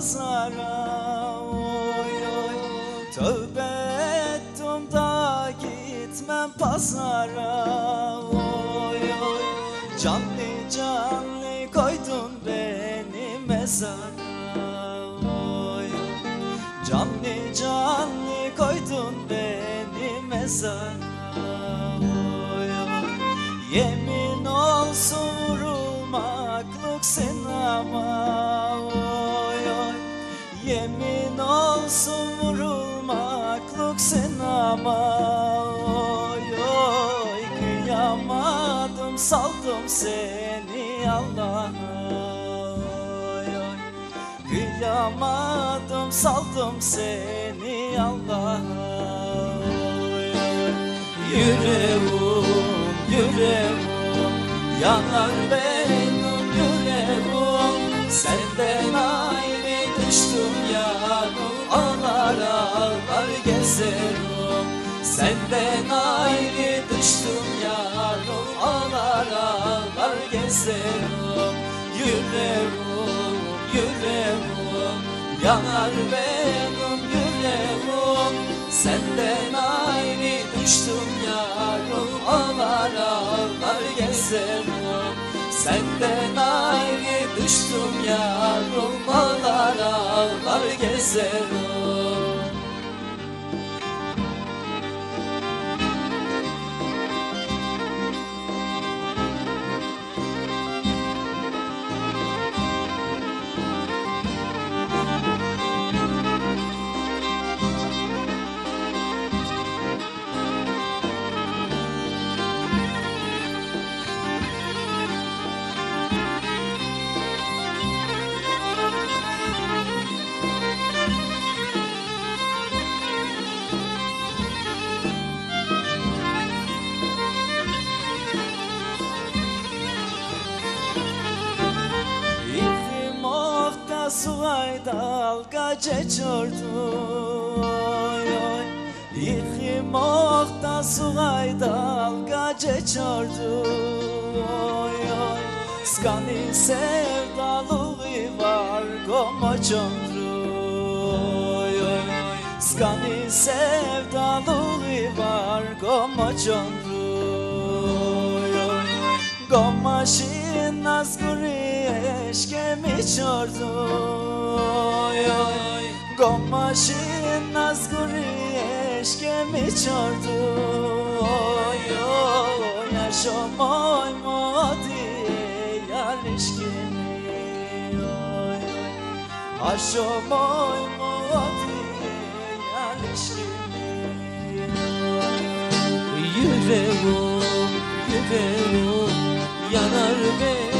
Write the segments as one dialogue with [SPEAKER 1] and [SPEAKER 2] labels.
[SPEAKER 1] pazara oy oy. Tövbe ettim da gitmem pazara oy oy. Canlı canlı koydun beni mezara oy. Canlı canlı koydun beni mezara oy Yemin olsun vurulmaklık sen ama oy oy Kıyamadım saldım seni Allah'a oy oy Kıyamadım saldım seni oy Yüreğim, yüreğim Yanar benim yüreğim. Senden gezerim Senden ayrı düştüm yarım Ağlar ağlar gezerim Yüreğim, yüreğim Yanar benim yüreğim. Senden ayrı düştüm yarım Ağlar ağlar gezerim Senden ayrı düştüm yarım Ağlar ağlar gezerim dalga oy İlkim ofta suay dalga oy Skani sevdalığı var gomaçondu oy oy Skani sevdalığı var gomaçondu oy oy Gomashin nazguri eşkemi çordu? Oy oy Gomashin nazguri eşkemi çordu? Oy oy Yaşamoy modi yarışkini oy oy. Yaşamoy modi yarışkini
[SPEAKER 2] Yüreğim, yüreğim Yanar benim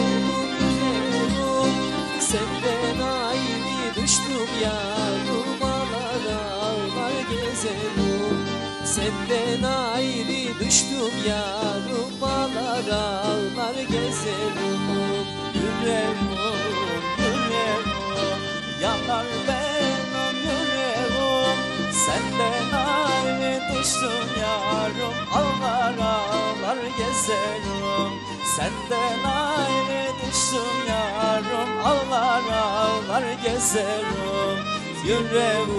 [SPEAKER 2] Senden ayrı düştüm yarım Ağlar ağlar gezerim. Senden ayrı düştüm yarım Ağlar ağlar gezerim.
[SPEAKER 1] Yüreğim, yüreğim Yanar benim yüreğim. Senden ayrı düştüm yarım Ağlar ağlar gezerim. Senden ayrı düştüm gezerim Yüreğim,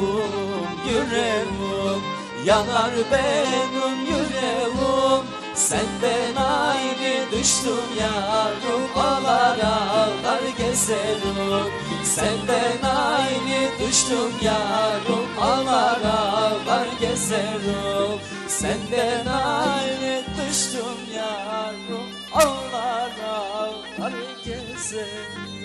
[SPEAKER 1] yüreğim Yanar benim yüreğim Senden ayrı düştüm yarım Ağlar ağlar gezerim. Senden ayrı düştüm yarım Ağlar ağlar gezerim. Senden ayrı düştüm yarım Ağlar ağlar gezerim